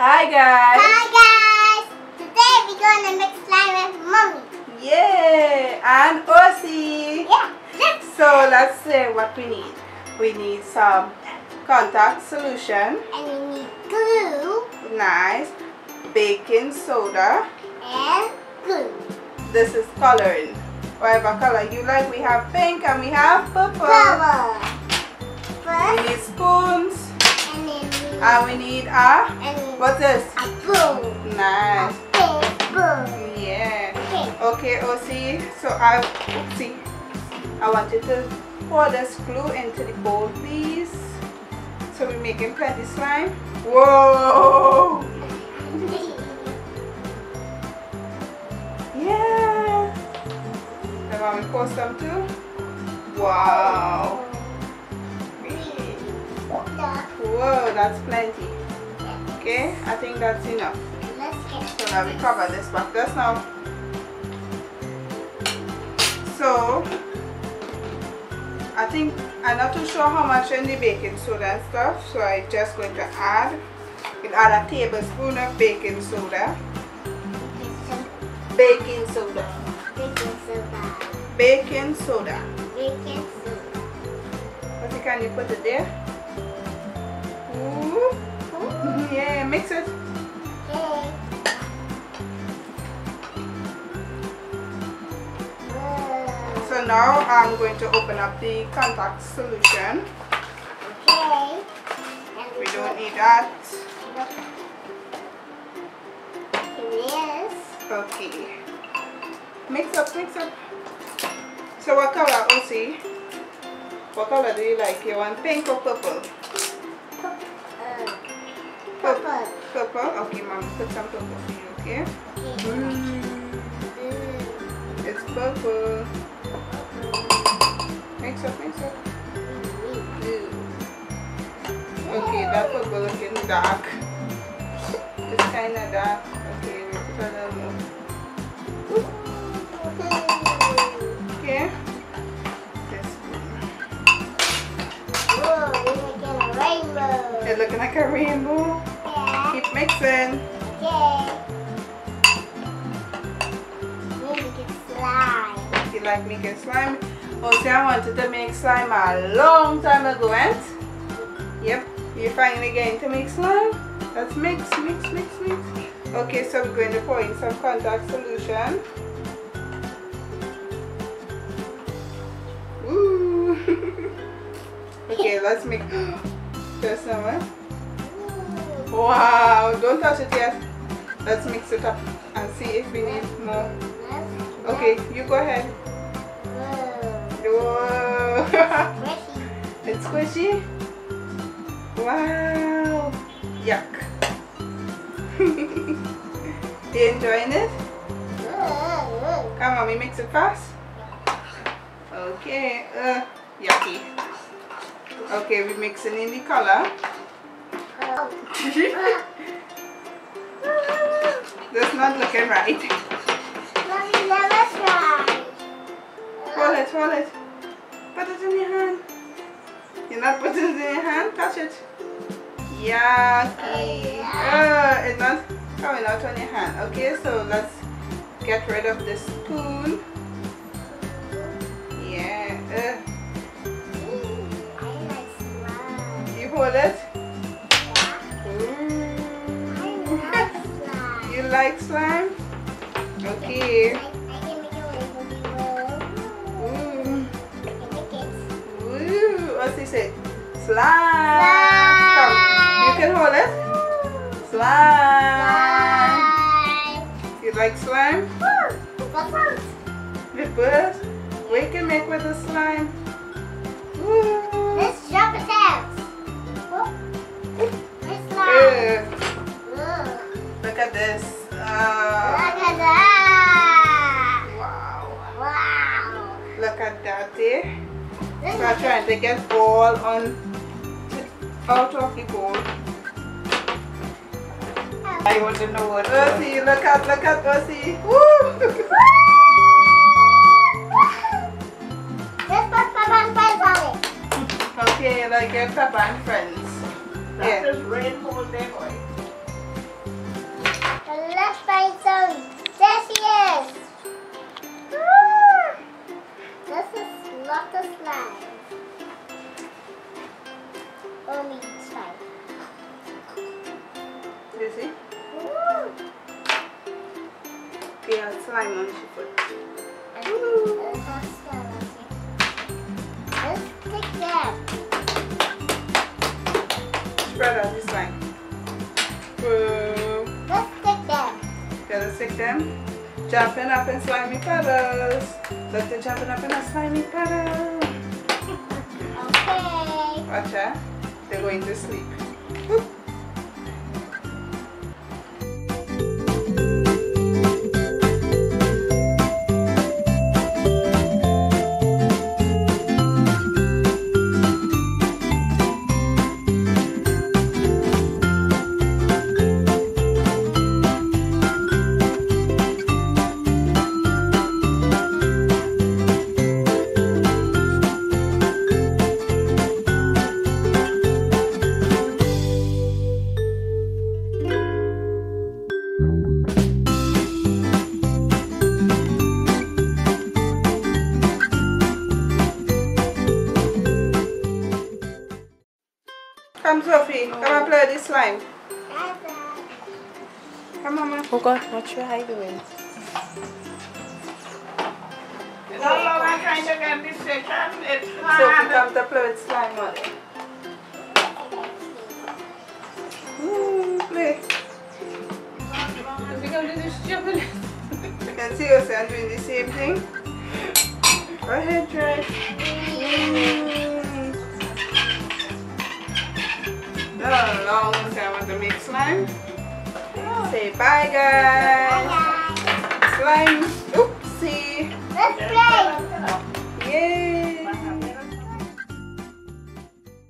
Hi guys! Hi guys! Today we're gonna make slime with mommy. Yay! And Osi! Yeah, let's So let's say what we need. We need some contact solution, and we need glue nice, baking soda. and glue. This is coloring. Whatever color you like. We have pink and we have purple. We First, need spoons and then we and we need a and what's this? a bowl. Nice. A big bowl. Yeah. Okay. Okay, oh, Osi. So I see. I want you to pour this glue into the bowl, please. So we're making plenty slime. Whoa! Yeah. Then want me pour some too? Wow. That's plenty. Okay, I think that's enough. Let's get So now we cover this back just now. So I think I'm not too sure how much in the baking soda and stuff, so I'm just going to add we'll add a tablespoon of baking soda. Baking soda. baking soda. Baking soda. Baking soda. What can you put it there? Yeah, mix it. So now I'm going to open up the contact solution. Okay. We don't need that. Is. Okay. Mix up, mix up. So what color, Osi? What color do you like? You want pink or purple? Purple. Purple? Okay, mom, put some purple for you, okay? Okay. Mm, Mm. it's purple. Mix up, mix up. Blue. Okay, that purple looking dark. It's kind of dark. Okay, we put a little more. Okay? Whoa, you're making a rainbow. It's looking like a rainbow. Yeah. Mixing. We can slime. You like making slime? Oh, also, I wanted to make slime a long time ago, and yep, you're finally getting to make slime. Let's mix, mix, mix, mix. Okay, so we're going to pour in some contact solution. Ooh. okay, let's make just some. Wow, don't touch it yet. Let's mix it up and see if we need more. Okay, you go ahead. Whoa. It's squishy. Wow. Yuck. you enjoying it? Come on, we mix it fast. Okay. Uh, yucky. Okay, we're mixing in the color. Oh. That's not looking right. Mommy, never try. Hold it, hold it. Put it in your hand. You're not putting it in your hand? Touch it. Yucky. Uh, it's not coming out on your hand. Okay, so let's get rid of the spoon. Yeah. Uh, I like you hold it. Slime. Like slime? Okay. I, I can make a rainbow. Ooh. Ooh. What's he say? Slime. Come. You can hold it. Slime. Slime. You like slime? That? With? We can make with the slime. Ooh. Let's jump it out. So I try and all on out of the bowl. I want to know what. Ursie, look at, look at Ursie. Okay, like get Papa band friends. That yeah. is rain day, boy. Let's find some. Yes. This is Lots of slime. Only slime. You see? Okay, slime on she put. Let's take them. Spread out this Let's take them. Okay, let's take them. Jumping up in slimy puddles. Look, they're jumping up in a slimy puddle. Okay. Watch out. They're going to sleep. Come, Sophie. Come and play with this slime. Bye-bye. Come, Mama. Oh God, what you are doing? No, no, I'm trying to get this section. It's Sophie, come to play with slime on it. Ooh, play. You can see your son doing the same thing. Go ahead, try. Mm. a long time with the slime. Say bye guys. Bye, guys. Slime. Oopsie. Let's play.